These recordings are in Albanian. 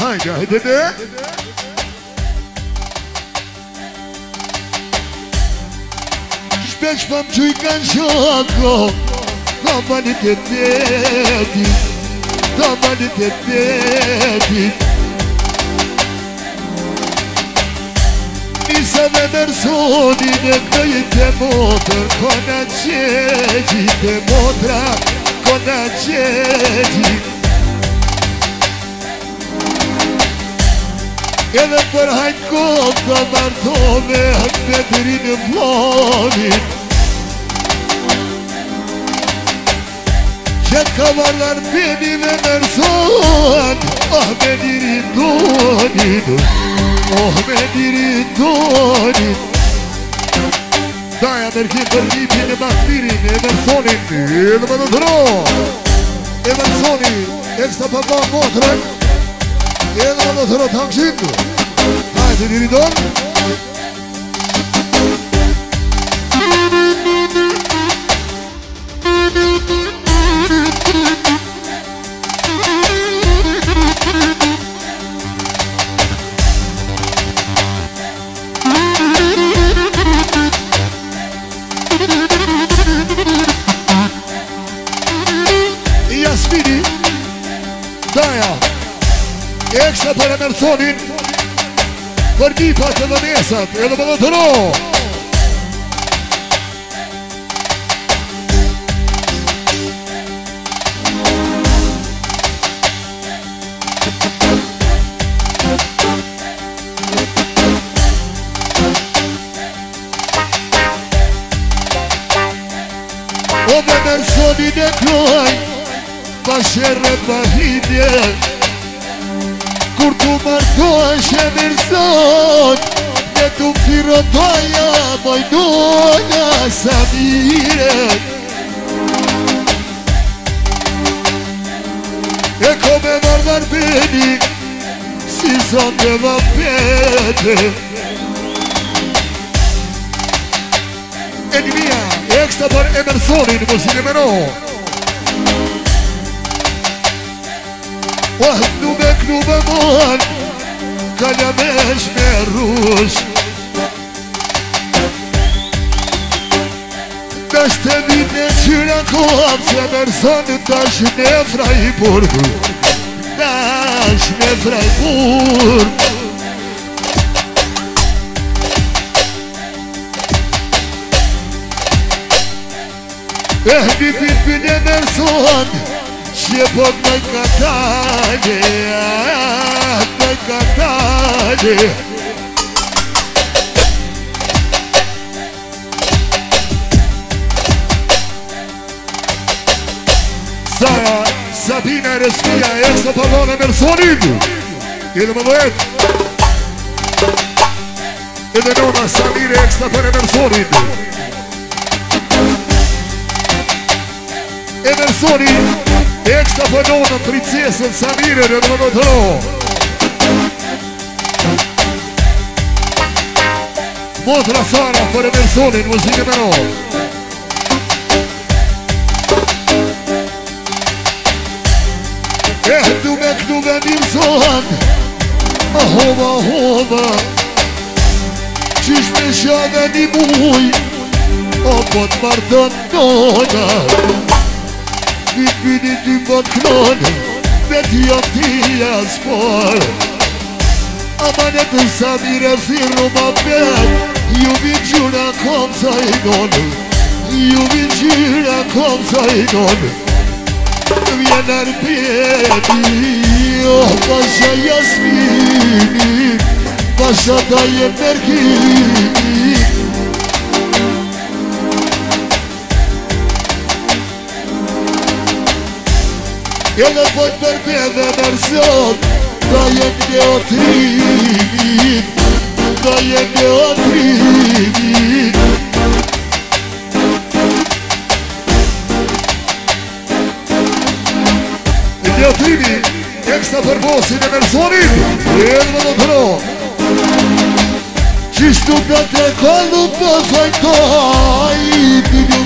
Shpesh për më gjyj ka në shokëm Do më një të të tëtjim Do më një të të tëtjim Nisa me nërsonin e kënë jetë e motër Kona që e motëra Kona që edhe për hajtë kohë të martove hëtë me të rinë vlonit që të kamar dhe në pjeni dhe mërëzohet oh me diri donit oh me diri donit Daja nërkim për njipin e bastirin e mërëzonin edhe më të dronë e mërëzonin e kësta përba motrën e mërëzonin 내가 나서라 당신 나한테 이리던 Yasmini Daya Eksa për Emersonin Për dita që dhe nesat Edhe më dhe të ro Ome e kloj Pa shere pa hidje Kur të mërdoj shë mërëzot Në të firë doja Boj doja sa miret E ko me mërëdhar beni Si zonë me më pete E një mija Eksta për me no Wah, nu me mon Gjallja me shmerush Nështë të vit në qyra kohat Se mërësën të është në për Nështë në fraj eh, për E një pipin e mërësën Nështë të vit Që po me katani Me katani Zara, Sabina e Respia E së përdojnë e mërësonin Gjellë më vëhet E dhe nona Samire e kësta për e mërësonin E mërësonin E që të përdojnë të princesën Samire në në në të ro Motra Sara për e mërësonin muzikë në rojë Eh, du me këtu me mirë me një muj O po të martën në në në në në në në në në në në në Në vitë për një ty më të nënë, vetë jo për të jasë për A manetën sa mire si rruba për, ju vitë gjyra kom sa i nënë Ju vitë kom sa i nënë, vjenar për për Oh, pasha jasmini, pasha të jetë nërkini Jo me pojtë për tje dhe version Do jetë një otrimit Do jetë një otrimit Një otrimit Eksta për bosin e versionit Jërë më do të ro Qishtu nga të kalu për fajtaj Një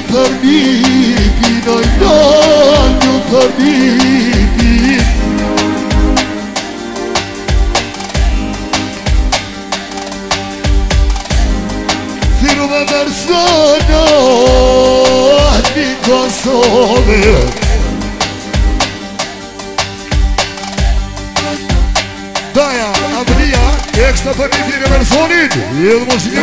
nga janë një të diti Firme mërsënë një kësove Daja, Abria, ekstra për një firme mërsonit Jelë mos një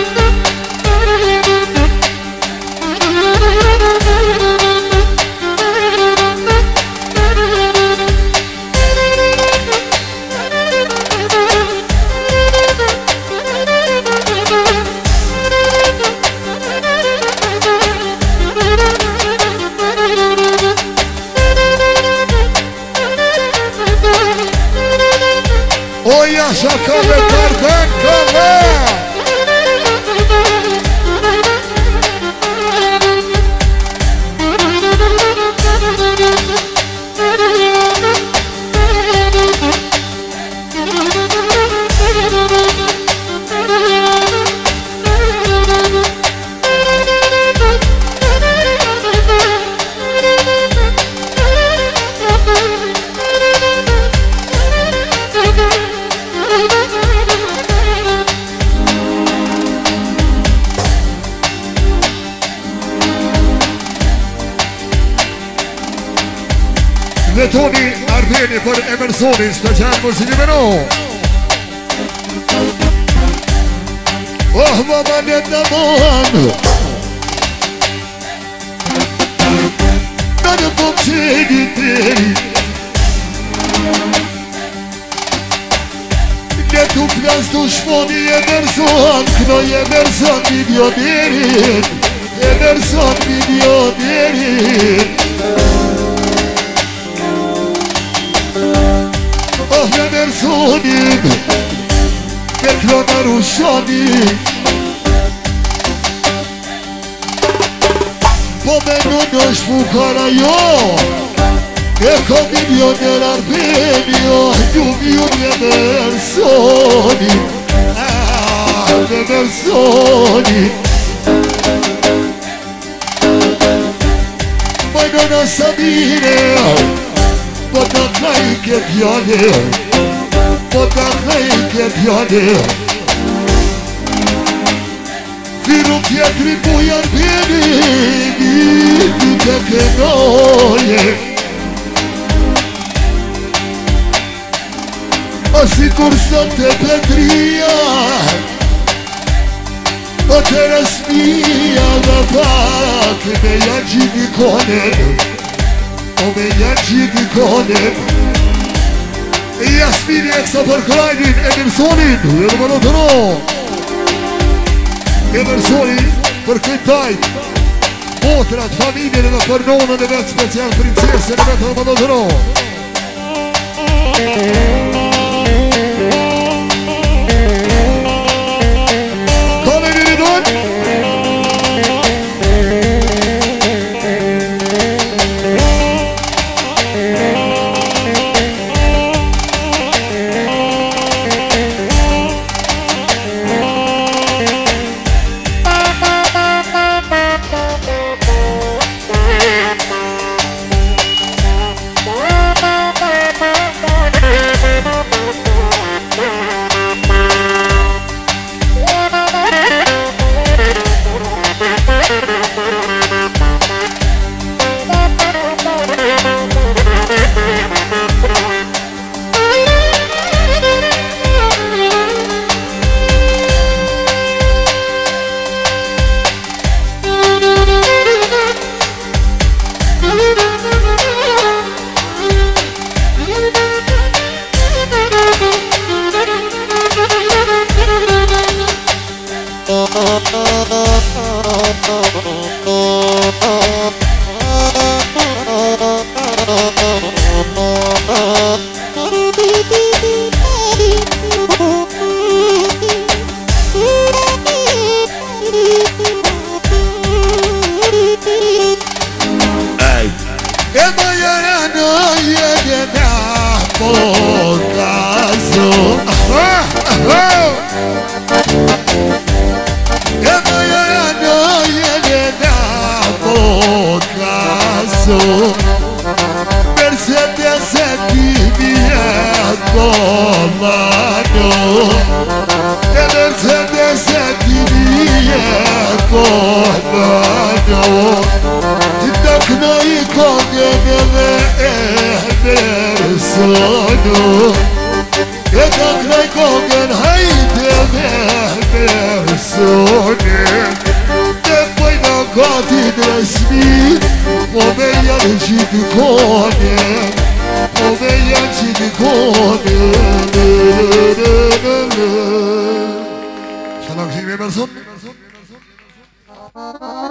Tony Ardeni për Emersonin Së të qanë muzikime no Oh, mama në të mohan Në në po qeni teri Në të plas të shmoni Emerson Kënoj Emerson milionerin Emerson milionerin Emerson milionerin personin Për klotar u shodin Po me në në shpukara jo E kom ah, po i një në larbenio Një një një personin Një një personin Më në në sabine Më në në në në në në në në në në në në në në në në në në në ka hejtë e pjane i rukët e kripu janë pjene i vitit e kenoje a si kur sot te pëtria a te rasmia dhe pak me një gjithi kone o me një gjithi kone E jasmini e kësa për krajnin e mirësonin E në bërë të ro E për këtë tajt Otrat, familjen e në përnonën e vetë special princesën e vetë në bërë të ro E në bërë të ro so Per se te hace ti mi ato mano Per se te hace ti mi ato po mano jo. Ti tak no i koge me ve e per so no Ti tak no i koge me e per Oveja de Chipicone Oveja de Chipicone Şarkıyı bilmezsin Şarkıyı bilmezsin